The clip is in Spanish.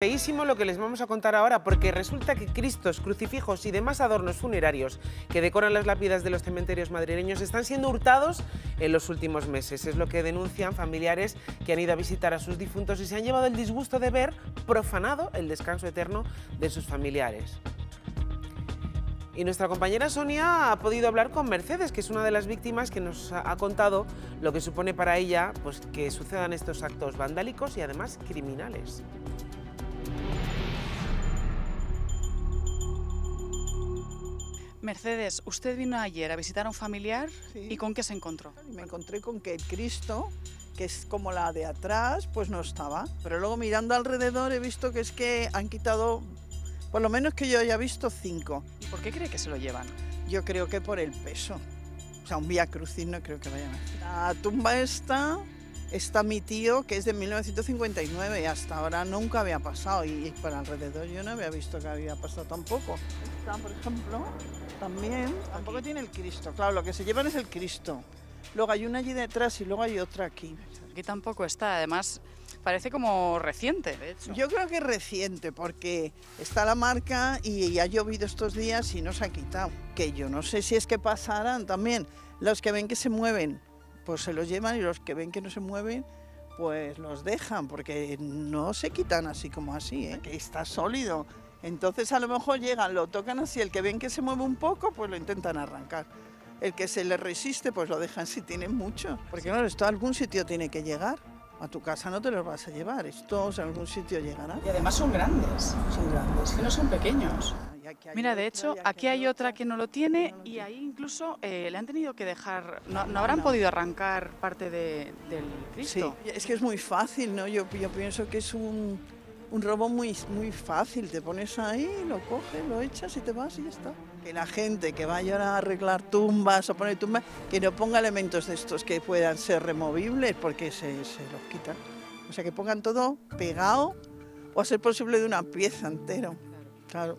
Feísimo lo que les vamos a contar ahora, porque resulta que cristos, crucifijos y demás adornos funerarios que decoran las lápidas de los cementerios madrileños están siendo hurtados en los últimos meses. Es lo que denuncian familiares que han ido a visitar a sus difuntos y se han llevado el disgusto de ver profanado el descanso eterno de sus familiares. Y nuestra compañera Sonia ha podido hablar con Mercedes, que es una de las víctimas que nos ha contado lo que supone para ella pues, que sucedan estos actos vandálicos y además criminales. Mercedes, usted vino ayer a visitar a un familiar Sí. y ¿con qué se encontró? Me encontré con que el Cristo, que es como la de atrás, pues no estaba. Pero luego mirando alrededor he visto que es que han quitado, por lo menos que yo haya visto, cinco. ¿Y por qué cree que se lo llevan? Yo creo que por el peso. O sea, un Vía Crucis no creo que vayan a hacer. La tumba esta está mi tío, que es de 1959, y hasta ahora nunca había pasado. Y por alrededor yo no había visto que había pasado tampoco. Esta, por ejemplo, también, tampoco tiene el Cristo. Claro, lo que se llevan es el Cristo. Luego hay una allí detrás y luego hay otra aquí. Aquí tampoco está, además parece como reciente, de hecho. Yo creo que es reciente porque está la marca y ha llovido estos días y no se ha quitado. Que yo no sé si es que pasarán también. Los que ven que se mueven, pues se los llevan y los que ven que no se mueven, pues los dejan porque no se quitan así como así, ¿eh? que está sólido. Entonces a lo mejor llegan, lo tocan así, el que ven que se mueve un poco, pues lo intentan arrancar. El que se le resiste, pues lo dejan si tienen mucho. Porque claro, esto a algún sitio tiene que llegar. A tu casa no te los vas a llevar, estos a algún sitio llegarán. Y además son grandes, Son grandes. que no son pequeños. Mira, de hecho, aquí hay otra que no lo tiene y ahí incluso eh, le han tenido que dejar, no, no habrán podido arrancar parte de- del Sí, Cristo. es que es muy fácil, ¿no? Yo, yo pienso que es un, un robo muy, muy fácil. Te pones ahí, lo coges, lo echas y te vas y ya está. Que la gente que vaya a arreglar tumbas o poner tumbas, que no ponga elementos de estos que puedan ser removibles porque se, se los quitan. O sea, que pongan todo pegado o a ser posible de una pieza entero. Claro.